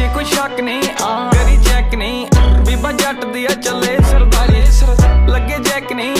ਜੇ ਕੋਈ ਸ਼ੱਕ ਨਹੀਂ, ਆ ਕਰੀ ਚੈੱਕ ਨਹੀਂ। ਬੀਬਾ ਜੱਟ ਦੀ ਆ ਚੱਲੇ ਸਰਦਾਰੀ। ਲੱਗੇ ਜੈਕ ਨਹੀਂ